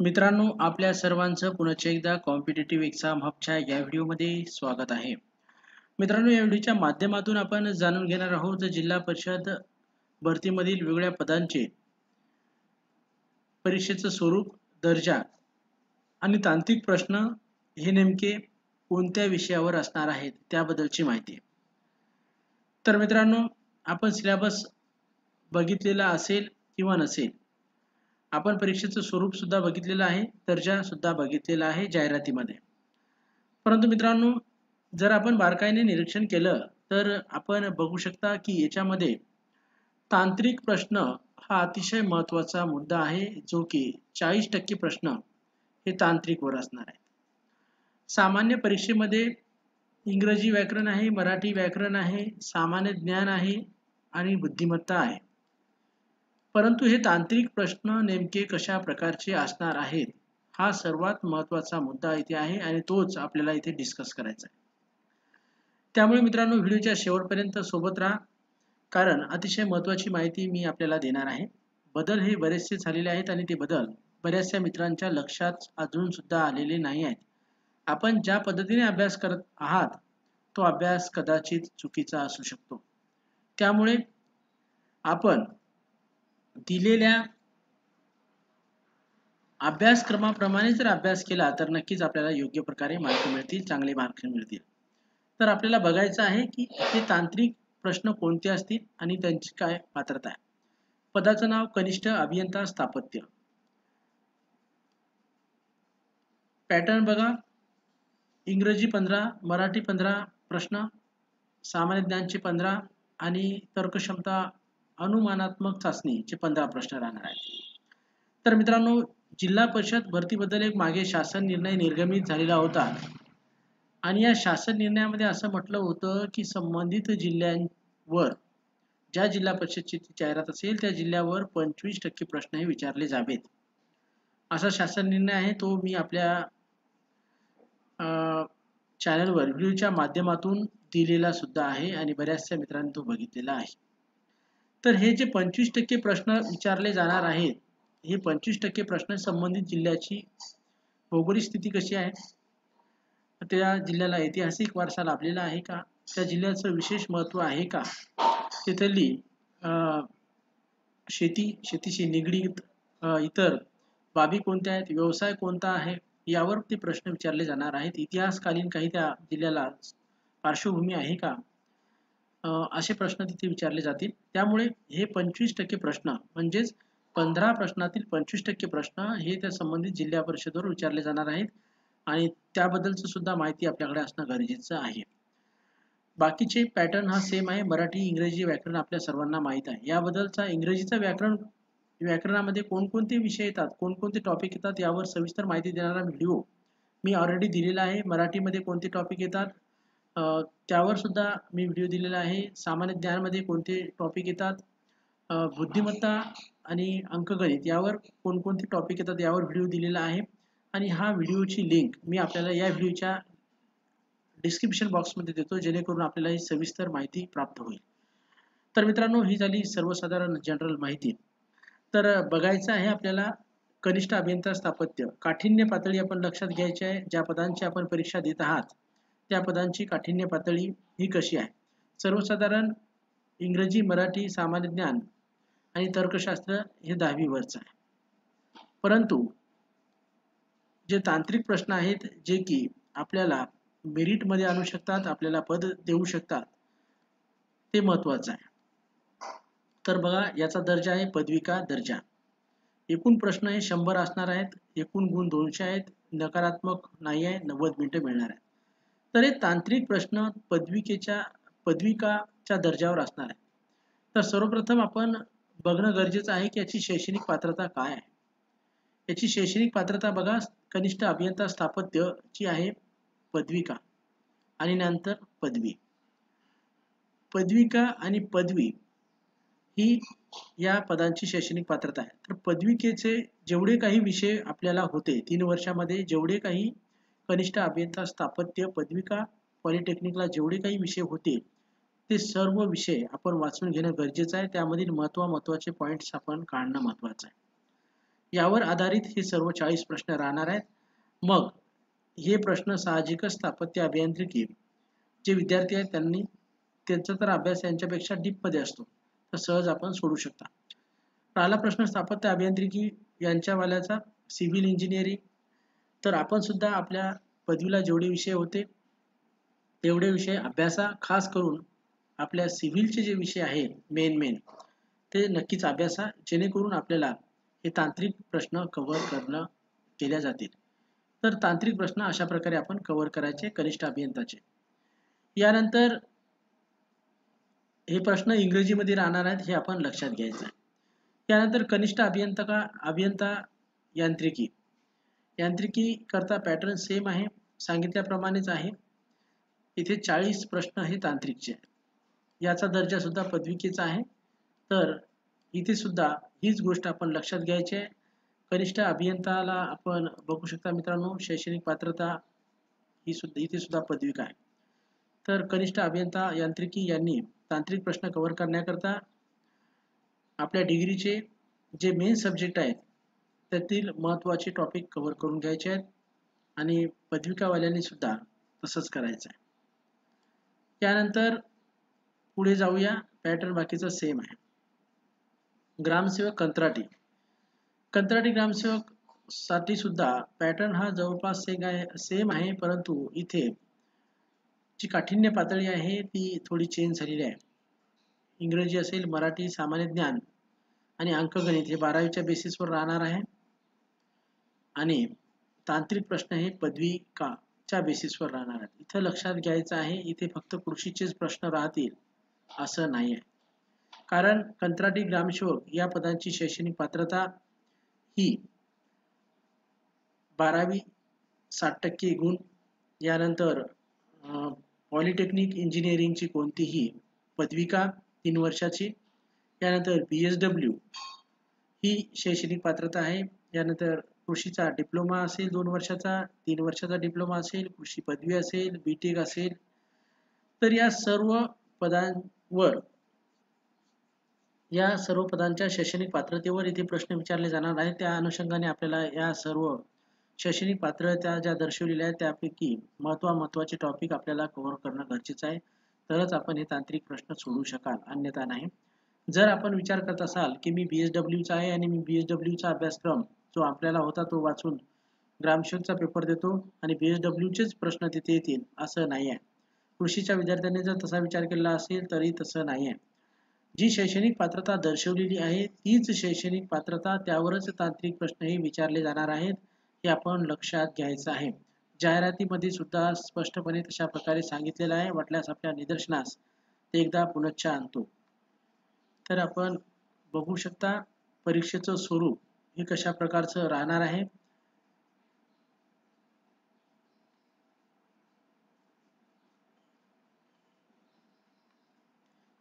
मित्रांनो आपल्या सर्वांचं पुन्हा एकदा कॉम्पिटेटिव्ह एक्झाम हबच्या या व्हिडिओमध्ये स्वागत आहे. मित्रांनो या व्हिडिओच्या माध्यमातून आपण जाणून घेणार आहोत जिल्हा परिषद भरतीमधील वेगवेगळ्या पदांचे परीक्षेचं स्वरूप दर्जा आणि तांत्रिक प्रश्न हे नेमके कोणत्या विषयावर असणार आहेत त्याबद्दलची माहिती. तर मित्रांनो आपण सिलेबस बघितलेला असेल किंवा नसेल आपण परीक्षेचं स्वरूप सुद्धा बघितलेलं आहे दर्जा सुद्धा बघितलेला आहे जाहिरातीमध्ये. परंतु मित्रांनो जर आपण बारकाईने निरीक्षण केलं तर आपण बघू शकता की याच्यामध्ये तांत्रिक प्रश्न हा अतिशय महत्त्वाचा मुद्दा आहे जो की चाळीस टक्के प्रश्न हे तांत्रिकवर असणार आहेत. सामान्य परीक्षेमध्ये इंग्रजी व्याकरण आहे मराठी व्याकरण आहे सामान्य ज्ञान आहे आणि बुद्धिमत्ता आहे. परंतु हे तांत्रिक प्रश्न नेमके कशा प्रकारचे असणार आहेत हा सर्वात महत्त्वाचा मुद्दा इथे आहे आणि तोच आपल्याला इथे डिस्कस करायचा आहे. त्यामुळे मित्रांनो व्हिडिओच्या शेवटपर्यंत सोबत राहा. कारण अतिशय महत्त्वाची माहिती मी आपल्याला देणार आहे. बदल हे बरेचसे झालेले आहेत आणि ते बदल बऱ्याचशा मित्रांच्या लक्षात अजून सुद्धा आलेले नाही आहेत. आपण ज्या पद्धतीने अभ्यास करत आहात तो अभ्यास कदाचित चुकीचा असू शकतो. त्यामुळे आपण दिलेल्या अभ्यासक्रमाप्रमाणे जर अभ्यास केला तर नक्कीच आपल्याला योग्य प्रकारे मार्क मिळतील चांगले मार्क मिळतील. तर आपल्याला बघायचं आहे की ते तांत्रिक प्रश्न कोणते असतील आणि त्यांची काय पात्रता आहे? पदाचं नाव कनिष्ठ अभियंता स्थापत्य. पॅटर्न बघा. इंग्रजी पंधरा मराठी पंधरा प्रश्न सामान्य ज्ञानचे पंधरा आणि तर्कक्षमता अनुमानात्मक चाचणीचे पंधरा प्रश्न राहणार आहेत. तर मित्रांनो जिल्हा परिषद भरतीबद्दल एक मागे शासन निर्णय निर्गमित झालेला होता. आणि या शासन निर्णयामध्ये असं म्हटलं होतं की संबंधित जिल्ह्यांवर ज्या जिल्हा परिषदची जाहिरात असेल त्या जिल्ह्यावर पंचवीस टक्के प्रश्न हे विचारले जावेत. असा शासन निर्णय आहे तो मी आपल्या चॅनलवर व्हिडिओच्या माध्यमातून दिलेला सुद्धा आहे आणि बऱ्याचशा मित्रांनी तो बघितलेला आहे. तर हे जे पंचवीस टक्के प्रश्न विचारले जाणार आहेत हे पंचवीस टक्के प्रश्न संबंधित जिल्ह्याची भौगोलिक स्थिती कशी आहे? त्या जिल्ह्याला ऐतिहासिक वारसा लाभलेला आहे का? त्या जिल्ह्याचं विशेष महत्त्व आहे का? तिथली शेती शेतीशी निगडीत इतर बाबी कोणत्या आहेत? व्यवसाय कोणता आहे? यावर ते प्रश्न विचारले जाणार आहेत. इतिहासकालीन काही त्या जिल्ह्याला पार्श्वभूमी आहे का? असे प्रश्न तिथे विचारले जातील. त्यामुळे हे पंचवीस टक्के प्रश्न म्हणजेच पंधरा प्रश्नातील पंचवीस टक्के प्रश्न हे त्या संबंधित जिल्हा परिषदेवर विचारले जाणार आहेत. आणि त्याबद्दलचं सुद्धा माहिती आपल्याकडे असणं गरजेचं आहे. बाकीचे पॅटर्न हा सेम आहे. मराठी इंग्रजी व्याकरण आपल्या सर्वांना माहीत आहे. याबद्दलचा इंग्रजीचा व्याकरण व्याकरणामध्ये कोणकोणते विषय येतात कोणकोणते टॉपिक येतात यावर सविस्तर माहिती देणारा व्हिडिओ मी ऑलरेडी दिलेला आहे. मराठीमध्ये कोणते टॉपिक येतात त्यावर सुद्धा मी व्हिडिओ दिलेला आहे. सामान्य ज्ञानमध्ये कोणते टॉपिक येतात? बुद्धिमत्ता आणि अंकगणित यावर कोणकोणते टॉपिक येतात यावर व्हिडिओ दिलेला आहे. आणि हा व्हिडिओची लिंक मी आपल्याला या व्हिडिओच्या डिस्क्रिप्शन बॉक्समध्ये देतो जेणेकरून आपल्याला ही सविस्तर माहिती प्राप्त होईल. तर मित्रांनो ही झाली सर्वसाधारण जनरल माहिती. तर बघायचं आहे आपल्याला कनिष्ठ अभियंता स्थापत्य. काठिण्य पातळी आपण लक्षात घ्यायची आहे. ज्या पदांची आपण परीक्षा देत आहात त्या पदांची काठिण्य पातळी ही कशी आहे? सर्वसाधारण इंग्रजी मराठी सामान्य ज्ञान आणि तर्कशास्त्र हे दहावीवरच आहे. परंतु जे तांत्रिक प्रश्न आहेत जे की आपल्याला मेरिटमध्ये आणू शकतात आपल्याला पद देऊ शकतात ते महत्वाचं आहे. तर बघा याचा दर्जा आहे पदविका दर्जा. एकूण प्रश्न हे शंभर असणार आहेत एकूण गुण दोनशे आहेत नकारात्मक नाही आहे नव्वद मिनिटं मिळणार आहेत. तर हे तांत्रिक प्रश्न पदविकेच्या पदविकाच्या दर्जावर असणार आहे. तर सर्वप्रथम आपण बघणं गरजेचं आहे की याची शैक्षणिक पात्रता काय आहे. याची शैक्षणिक पात्रता बघा कनिष्ठ अभियंता स्थापत्य ची आहे पदविका आणि नंतर पदवी. पदविका आणि पदवी ही या पदांची शैक्षणिक पात्रता आहे. तर पदविकेचे जेवढे काही विषय आपल्याला होते तीन वर्षामध्ये जेवढे काही कनिष्ठ अभियंता स्थापत्य पदविका पॉलिटेक्निकला जेवढे काही विषय होते ते सर्व विषय आपण वाचून घेणं गरजेचं आहे. त्यामधील महत्त्व महत्त्वाचे पॉईंट्स आपण काढणं महत्वाचं आहे. यावर आधारित हे सर्व चाळीस प्रश्न राहणार आहेत. मग हे प्रश्न साहजिकच स्थापत्य अभियांत्रिकी जे विद्यार्थी आहेत त्यांनी त्यांचा तर अभ्यास यांच्यापेक्षा डीपमध्ये असतो. तर सहज आपण सोडू शकता. राहिला प्रश्न स्थापत्य अभियांत्रिकी यांच्यावाल्याचा सिव्हिल इंजिनिअरिंग तर आपण सुद्धा आपल्या पदवीला जेवढे विषय होते तेवढे विषय अभ्यासा खास करून आपल्या सिव्हिलचे जे विषय आहेत मेन मेन ते नक्कीच अभ्यासा जेणेकरून आपल्याला हे तांत्रिक प्रश्न कव्हर करणं केल्या जातील. तर तांत्रिक प्रश्न अशा प्रकारे आपण कव्हर करायचे कनिष्ठ अभियंताचे. यानंतर हे प्रश्न इंग्रजीमध्ये राहणार आहेत हे आपण लक्षात घ्यायचं आहे. त्यानंतर कनिष्ठ अभियंता का अभियंता यांत्रिकी. यांत्रिकी करता पॅटर्न सेम आहे सांगितल्याप्रमाणेच आहे. इथे चाळीस प्रश्न हे तांत्रिकचे. याचा दर्जा सुद्धा पदविकेचा आहे. तर इथे सुद्धा हीच गोष्ट आपण लक्षात घ्यायची आहे. कनिष्ठ अभियंताला आपण बघू शकता मित्रांनो शैक्षणिक पात्रता ही सुद्धा इथे सुद्धा पदविका आहे. तर कनिष्ठ अभियंता यांत्रिकी यांनी तांत्रिक प्रश्न कव्हर करण्याकरता आपल्या डिग्रीचे जे मेन सब्जेक्ट आहेत त्यातील महत्त्वाचे टॉपिक कव्हर करून घ्यायचे आहेत. आणि पदविकावाल्यांनी सुद्धा तसंच करायचं आहे त्यानंतर पुढे जाऊया. पॅटर्न बाकीचा सेम आहे. ग्रामसेवक कंत्राटी. कंत्राटी ग्रामसेवकसाठी सुद्धा पॅटर्न हा जवळपास सेम आहे परंतु इथे जी काठिण्य पातळी आहे ती थोडी चेंज झालेली आहे. इंग्रजी असेल मराठी सामान्य ज्ञान आणि अंकगणित हे बारावीच्या बेसिसवर राहणार आहे. आणि तांत्रिक प्रश्न हे पदविकाच्या बेसिसवर राहणार आहेत. इथं लक्षात घ्यायचं आहे इथे फक्त कृषीचेच प्रश्न राहतील असं नाही आहे कारण कंत्राटी ग्रामसेवक या पदांची शैक्षणिक पात्रता ही बारावी साठ टक्के गुण यानंतर पॉलिटेक्निक इंजिनिअरिंगची कोणतीही पदविका तीन वर्षाची यानंतर बी एस डब्ल्यू ही शैक्षणिक पात्रता आहे यानंतर कृषीचा डिप्लोमा असेल दोन वर्षाचा तीन वर्षाचा डिप्लोमा असेल कृषी पदवी असेल बीटेक असेल. तर या सर्व पदांवर या सर्व पदांच्या शैक्षणिक पात्रतेवर इथे प्रश्न विचारले जाणार आहेत. त्या अनुषंगाने आपल्याला या सर्व शैक्षणिक पात्रता ज्या दर्शवलेल्या आहेत त्यापैकी महत्वा महत्त्वाचे टॉपिक आपल्याला कव्हर करणं गरजेचं आहे. तरच आपण हे तांत्रिक प्रश्न सोडू शकाल अन्यथा नाही. जर आपण विचार करत असाल की मी बी एस डब्ल्यूचा आहे आणि मी बी एस डब्ल्यूचा अभ्यासक्रम जो आपल्याला होता तो वाचून ग्रामशोधचा पेपर देतो आणि बी एस डब्ल्यूचेच प्रश्न तिथे येतील असं नाही आहे. कृषीच्या विद्यार्थ्यांनी जर तसा विचार केला असेल तरी तसं नाही आहे. जी शैक्षणिक पात्रता दर्शवलेली आहे तीच शैक्षणिक पात्रता त्यावरच तांत्रिक प्रश्नही विचारले जाणार आहेत हे आपण लक्षात घ्यायचं आहे. जाहिरातीमध्ये सुद्धा स्पष्टपणे तशा प्रकारे सांगितलेलं आहे वाटल्यास आपल्या निदर्शनास ते एकदा पुनच्चा आणतो. तर आपण बघू शकता परीक्षेचं स्वरूप हे कशा प्रकारचं राहणार आहे?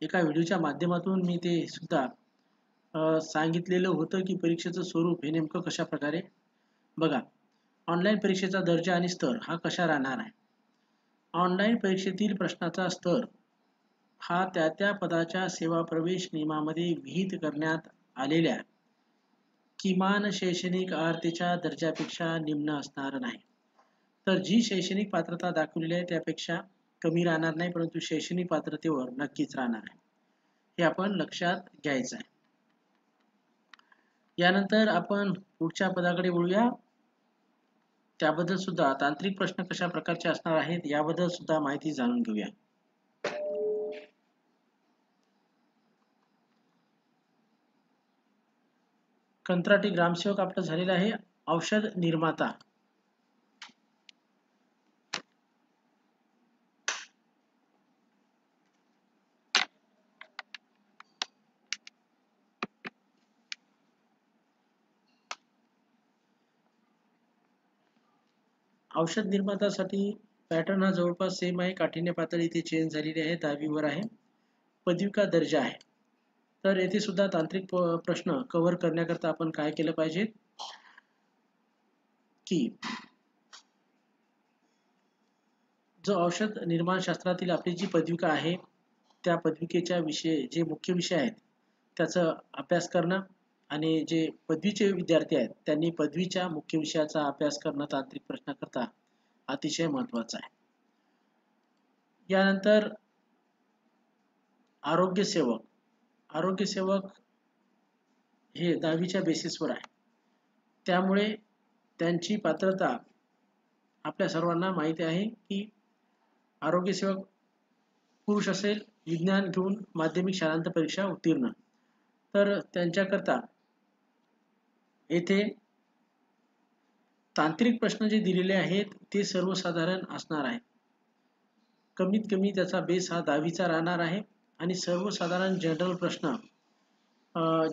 एका व्हिडिओच्या माध्यमातून मी ते सुद्धा सांगितलेलं होतं की परीक्षेचं स्वरूप हे नेमकं कशा प्रकारे? बघा ऑनलाईन परीक्षेचा दर्जा आणि स्तर हा कशा राहणार आहे? ऑनलाईन परीक्षेतील प्रश्नाचा स्तर हा त्या त्या पदाच्या सेवा प्रवेश नियमामध्ये विहित करण्यात आलेल्या किमान शैक्षणिक आरतीच्या दर्जापेक्षा निम्न असणार नाही. तर जी शैक्षणिक पात्रता दाखवलेली आहे त्यापेक्षा कमी राहणार नाही परंतु शैक्षणिक पात्रतेवर नक्कीच राहणार आहे. हे आपण लक्षात घ्यायचं आहे. यानंतर आपण पुढच्या पदाकडे बोलूया त्याबद्दल सुद्धा तांत्रिक प्रश्न कशा प्रकारचे असणार आहेत याबद्दल सुद्धा माहिती जाणून घेऊया. कंत्राटी ग्रामसेवक आपला झालेला आहे औषध निर्माता. औषध निर्मातासाठी पॅटर्न हा जवळपास सेम आहे. काठिण्य पातळी इथे चेंज झालेली आहे. दहावीवर आहे. पदविका दर्जा आहे. तर येथे सुद्धा तांत्रिक प्रश्न कव्हर करण्याकरता आपण काय केलं पाहिजे? की जो औषध निर्माण शास्त्रातील आपली जी पदविका आहे त्या पदविकेच्या विषय जे मुख्य विषय आहेत त्याचा अभ्यास करणं आणि जे पदवीचे विद्यार्थी आहेत त्यांनी पदवीच्या मुख्य विषयाचा अभ्यास करणं तांत्रिक प्रश्नाकरता अतिशय महत्वाचं आहे. यानंतर आरोग्य सेवक आरोग्य सेवक हे दहावीच्या बेसिसवर आहे. त्यामुळे त्यांची पात्रता आपल्या सर्वांना माहिती आहे की आरोग्य सेवक पुरुष असेल विज्ञान घेऊन माध्यमिक शाळांत परीक्षा उत्तीर्ण. तर त्यांच्याकरता येथे तांत्रिक प्रश्न जे दिलेले आहेत ते सर्वसाधारण असणार आहे. कमीत कमी त्याचा बेस हा दहावीचा राहणार आहे. आणि सर्वसाधारण जनरल प्रश्न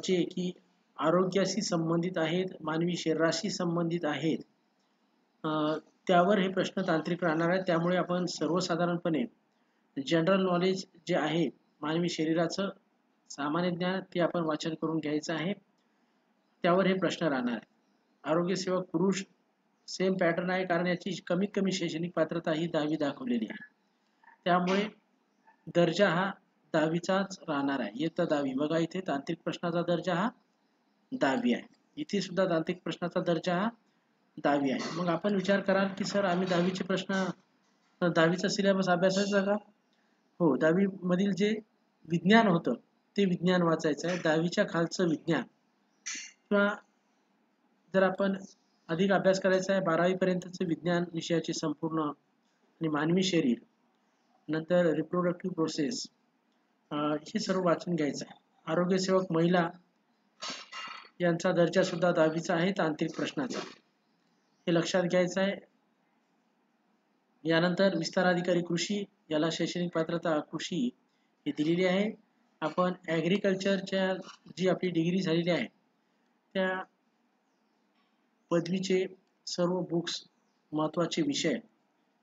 जे की आरोग्याशी संबंधित आहेत मानवी शरीराशी संबंधित आहेत त्यावर हे प्रश्न तांत्रिक राहणार आहेत. त्यामुळे आपण सर्वसाधारणपणे जनरल नॉलेज जे आहे मानवी शरीराचं सामान्य ज्ञान ते आपण वाचन करून घ्यायचं आहे. त्यावर हे प्रश्न राहणार आहे आरोग्य पुरुष सेम पॅटर्न आहे कारण याची कमीत कमी शैक्षणिक पात्रता ही दहावी दाखवलेली आहे. त्यामुळे दर्जा हा दहावीचाच राहणार आहे. इयत्ता दहावी. बघा इथे तांत्रिक प्रश्नाचा दर्जा हा दहावी आहे. इथे सुद्धा तांत्रिक प्रश्नाचा दर्जा हा दहावी आहे. मग आपण विचार कराल की सर आम्ही दहावीचे प्रश्न दहावीचा सिलेबस अभ्यासायचा का? हो दहावी मधील जे विज्ञान होतं ते विज्ञान वाचायचं आहे. दहावीच्या खालचं विज्ञान. किंवा जर आपण अधिक अभ्यास करायचा आहे बारावीपर्यंतचे विज्ञान विषयाचे संपूर्ण आणि मानवी शरीर नंतर रिप्रोडक्टिव्ह प्रोसेस हे सर्व वाचून घ्यायचं आहे. आरोग्यसेवक महिला यांचा दर्जा सुद्धा दहावीचा आहे तांत्रिक प्रश्नाचा. हे लक्षात घ्यायचं आहे. यानंतर विस्ताराधिकारी कृषी याला शैक्षणिक पात्रता कृषी हे दिलेली आहे. आपण ॲग्रिकल्चरच्या जी आपली डिग्री झालेली आहे त्या पदवीचे सर्व बुक्स महत्त्वाचे विषय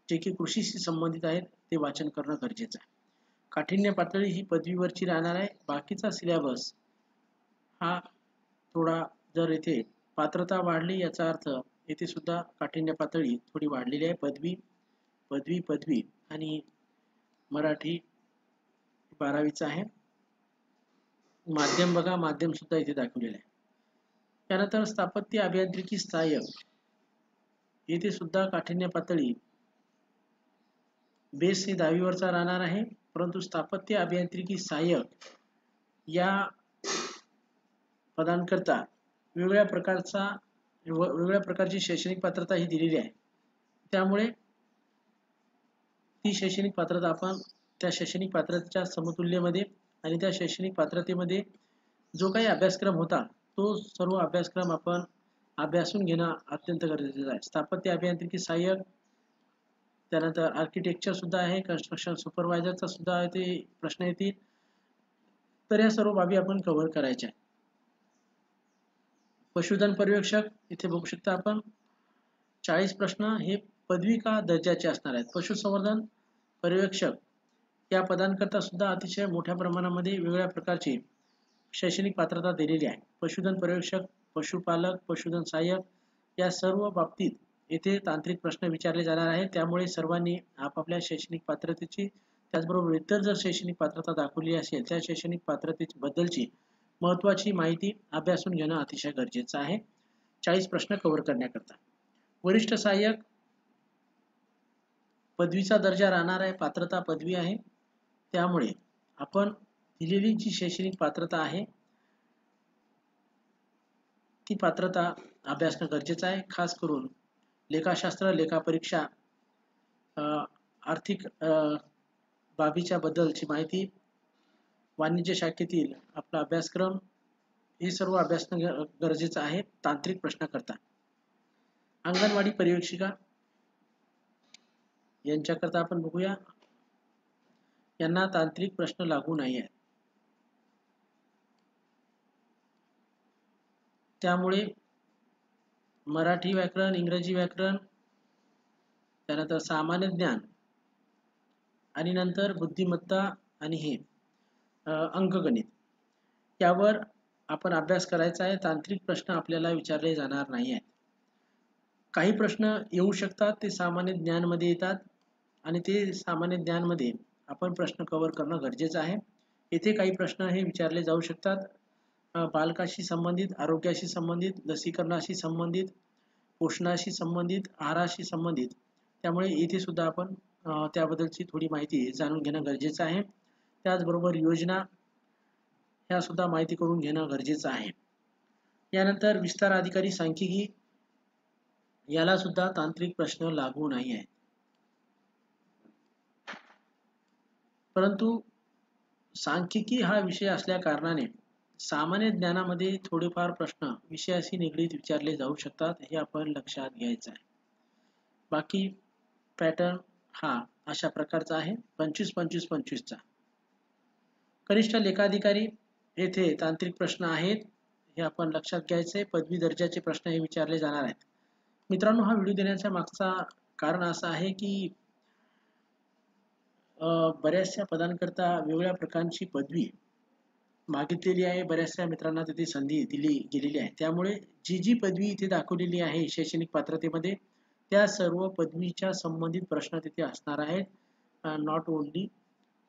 जे की कृषीशी संबंधित आहेत ते वाचन करणं गरजेचं आहे. काठिण्य पातळी ही पदवीवरची राहणार आहे. बाकीचा सिलेबस हा थोडा जर येथे पात्रता वाढली याचा अर्थ येथे सुद्धा काठिण्य पातळी थोडी वाढलेली आहे. पदवी पदवी पदवी आणि मराठी बारावीचा आहे. माध्यम बघा माध्यम सुद्धा इथे दाखवलेलं आहे. त्यानंतर स्थापत्य अभियांत्रिकी सहाय्यक. येथे सुद्धा काठिण्य पातळी बेस हे दहावीवरचा राहणार आहे. परंतु स्थापत्य अभियांत्रिकी सहाय्यक या पदांकरता वेगवेगळ्या प्रकारचा वेगवेगळ्या प्रकारची शैक्षणिक पात्रता ही दिलेली आहे. त्यामुळे ती शैक्षणिक पात्रता आपण त्या शैक्षणिक पात्रतेच्या समतुल्यमध्ये आणि त्या शैक्षणिक पात्रतेमध्ये जो काही अभ्यासक्रम होता तो सर्व अभ्यासक्रम आपण अभ्यासून घेणं अत्यंत गरजेचं आहे. स्थापत्य अभियांत्रिकी सहाय्यक त्यानंतर आर्किटेक्चर सुद्धा आहे कन्स्ट्रक्शन सुपरवायझरचा सुद्धा ते प्रश्न येतील. तर या सर्व बाबी आपण कव्हर करायच्या पशुधन पर्यवेक्षक इथे बघू शकता आपण चाळीस प्रश्न हे पदवी का दर्जाचे असणार आहेत? पशुसंवर्धन पर्यवेक्षक या पदांकरता सुद्धा अतिशय मोठ्या प्रमाणामध्ये वेगवेगळ्या प्रकारची शैक्षणिक पात्रता दिलेली आहे. पशुधन पर्यवेक्षक पशुपालक पशुधन सहाय्यक या सर्व बाबतीत येथे तांत्रिक प्रश्न विचारले जाणार आहेत. त्यामुळे सर्वांनी आपापल्या शैक्षणिक पात्रतेची त्याचबरोबर इतर जर शैक्षणिक पात्रता दाखवली असेल त्या शैक्षणिक पात्रतेबद्दलची महत्वाची माहिती अभ्यासून घेणं अतिशय गरजेचं आहे. चाळीस प्रश्न कव्हर करण्याकरता. वरिष्ठ सहाय्यक पदवीचा दर्जा राहणार आहे पात्रता पदवी आहे. त्यामुळे आपण दिलेली जी शैक्षणिक पात्रता आहे ती पात्रता अभ्यासणं गरजेचं आहे. खास करून लेखाशास्त्र लेखापरीक्षा आर्थिक बाबीच्या बद्दलची माहिती वाणिज्य शाखेतील आपला अभ्यासक्रम हे सर्व अभ्यासणं गरजेचं आहे तांत्रिक प्रश्नाकरता. अंगणवाडी पर्यवेक्षिका यांच्याकरता आपण बघूया यांना तांत्रिक प्रश्न लागू नाही आहेत त्यामुळे मराठी व्याकरण इंग्रजी व्याकरण त्यानंतर सामान्य ज्ञान आणि नंतर बुद्धिमत्ता आणि हे अंकगणित. यावर आपण अभ्यास करायचा आहे. तांत्रिक प्रश्न आपल्याला विचारले जाणार नाही आहेत. काही प्रश्न येऊ शकतात ते सामान्य ज्ञानमध्ये येतात आणि ते सामान्य ज्ञानमध्ये आपण प्रश्न कव्हर करणं गरजेचं आहे. येथे काही प्रश्न हे विचारले जाऊ शकतात. बालकाशी संबंधित आरोग्याशी संबंधित लसीकरणाशी संबंधित पोषणाशी संबंधित आहाराशी संबंधित. त्यामुळे इथे सुद्धा आपण त्याबद्दलची थोडी माहिती जाणून घेणं गरजेचं आहे. त्याचबरोबर योजना ह्या सुद्धा माहिती करून घेणं गरजेचं आहे. यानंतर विस्तार अधिकारी सांख्यिकी याला सुद्धा तांत्रिक प्रश्न लागू नाही आहे परंतु सांख्यिकी हा विषय असल्या कारणाने सामान्य ज्ञानामध्ये थोडेफार प्रश्न विषयाशी निगडीत विचारले जाऊ शकतात हे आपण लक्षात घ्यायचं आहे. बाकी पॅटर्न हा अशा प्रकारचा आहे. पंचवीस पंचवीस पंचवीसचा. कनिष्ठ लेखाधिकारी येथे तांत्रिक प्रश्न आहेत हे आपण लक्षात घ्यायचे पदवी दर्जाचे प्रश्न हे विचारले जाणार आहेत. मित्रांनो हा व्हिडिओ देण्याचा मागचा कारण असं आहे की बऱ्याचशा पदांकरता वेगवेगळ्या प्रकारची पदवी मागितलेली आहे. बऱ्याचशा मित्रांना तिथे संधी दिली गेलेली आहे. त्यामुळे जी जी पदवी इथे दाखवलेली आहे शैक्षणिक पात्रतेमध्ये त्या सर्व पदवीच्या संबंधित प्रश्न तिथे असणार आहेत. नॉट ओनली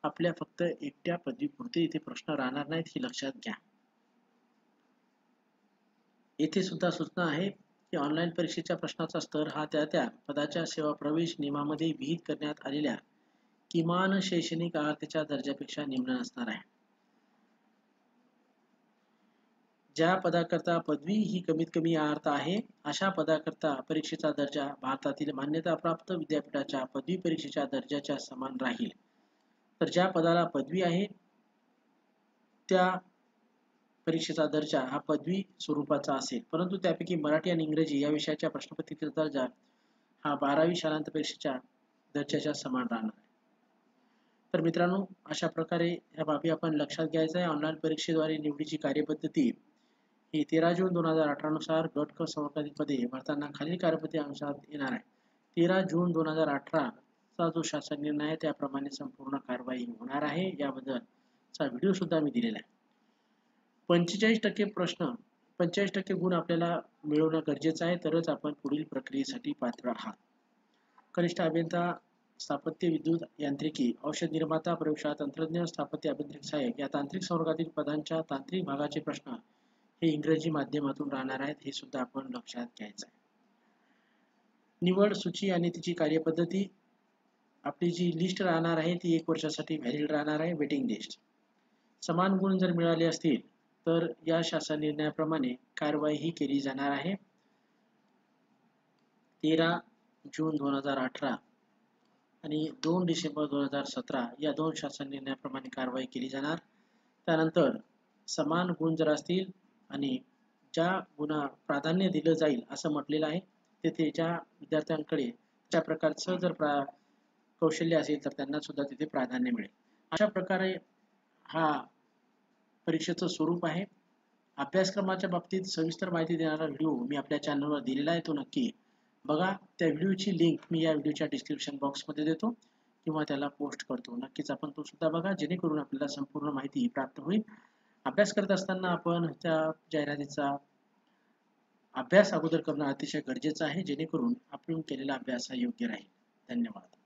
आपल्या फक्त एकट्या पदवीपुरते इथे प्रश्न राहणार नाहीत हे लक्षात घ्या. येथे सुद्धा सूचना आहे की ऑनलाईन परीक्षेच्या प्रश्नाचा स्तर हा त्या त्या पदाच्या सेवा प्रवेश नियमामध्ये विहित करण्यात आलेल्या किमान शैक्षणिक आर्थिकच्या दर्जापेक्षा निम्न असणार आहे. ज्या पदाकरता पदवी ही कमीत कमी अर्थ आहे अशा पदाकरता परीक्षेचा दर्जा भारतातील मान्यताप्राप्त विद्यापीठाच्या पदवी परीक्षेच्या दर्जाच्या समान राहील. तर ज्या पदाला पदवी आहे त्या परीक्षेचा दर्जा हा पदवी स्वरूपाचा असेल. परंतु त्यापैकी मराठी आणि इंग्रजी या विषयाच्या प्रश्नपत्रिकेचा दर्जा हा बारावी शालांत परीक्षेच्या दर्जाच्या समान राहणार आहे. तर मित्रांनो अशा प्रकारे ह्या बाबी आपण लक्षात घ्यायचं आहे. ऑनलाईन परीक्षेद्वारे निवडीची कार्यपद्धती ही तेरा जून दोन हजार अठरानुसार गट क पदे भरताना खालील कार्यपती अनुसार येणार आहे. तेरा जून दोन हजार अठराचा जो शासन निर्णय आहे त्याप्रमाणे संपूर्ण कारवाई होणार आहे. याबद्दलचा व्हिडिओ सुद्धा मी दिलेला आहे. पंचेचाळीस टक्के प्रश्न पंचेचाळीस टक्के गुण आपल्याला मिळवणं गरजेचं आहे तरच आपण पुढील प्रक्रियेसाठी पात्र आहात. कनिष्ठ अभियंता स्थापत्य विद्युत यांत्रिकी औषध निर्माता प्रयोगशाळा तंत्रज्ञ स्थापत्य अभियांत्रिक सहाय्यक या तांत्रिक संवर्गातील पदांच्या तांत्रिक भागाचे प्रश्न हे इंग्रजी माध्यमातून राहणार आहेत हे सुद्धा आपण लक्षात घ्यायचं आहे. निवड सूची आणि तिची कार्यपद्धती आपली जी लिस्ट राहणार आहे ती एक वर्षासाठी व्हॅलिड राहणार आहे वेटिंग लिस्ट समान गुण जर मिळाले असतील तर या शासन निर्णयाप्रमाणे कारवाई ही केली जाणार आहे. तेरा जून दोन हजार अठरा आणि दोन डिसेंबर दोन हजार सतरा या दोन शासन निर्णयाप्रमाणे कारवाई केली जाणार. त्यानंतर समान गुण जर असतील आणि ज्या गुन्हा प्राधान्य दिलं जाईल असं म्हटलेलं आहे तेथे ज्या विद्यार्थ्यांकडे त्या प्रकारचं जर प्रा कौशल्य असेल तर त्यांना सुद्धा तिथे प्राधान्य मिळेल. अशा प्रकारे हा परीक्षेचं स्वरूप आहे. अभ्यासक्रमाच्या बाबतीत सविस्तर माहिती देणारा व्हिडिओ मी आपल्या चॅनलवर दिलेला आहे तो नक्की बघा. त्या व्हिडिओची लिंक मी या व्हिडिओच्या डिस्क्रिप्शन बॉक्समध्ये देतो किंवा त्याला पोस्ट करतो. नक्कीच आपण तो सुद्धा बघा जेणेकरून आपल्याला संपूर्ण माहिती प्राप्त होईल. अभ्यास करत असताना आपण त्या जाहिरातीचा अभ्यास अगोदर करणं अतिशय गरजेचं आहे जेणेकरून आपण केलेला अभ्यास हा योग्य राहील. धन्यवाद.